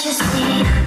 just wait.